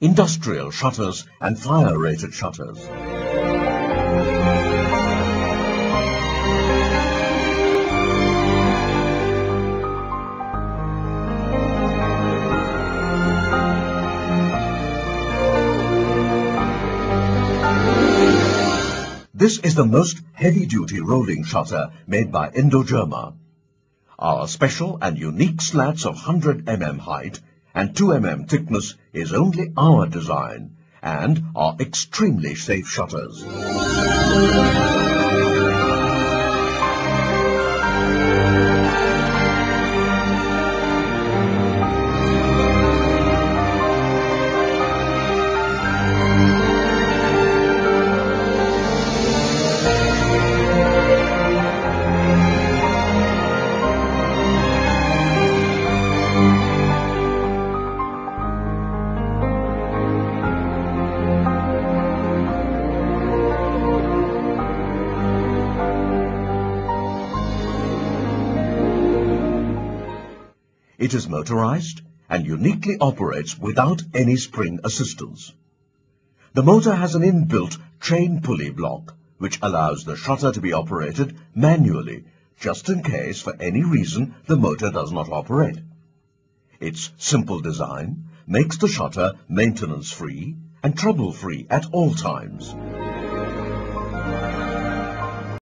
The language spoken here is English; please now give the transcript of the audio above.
industrial shutters and fire-rated shutters. This is the most heavy-duty rolling shutter made by Indogerma. Our special and unique slats of 100 mm height and 2 mm thickness is only our design and are extremely safe shutters. It is motorized and uniquely operates without any spring assistance. The motor has an inbuilt train pulley block, which allows the shutter to be operated manually, just in case for any reason the motor does not operate. Its simple design makes the shutter maintenance-free and trouble-free at all times.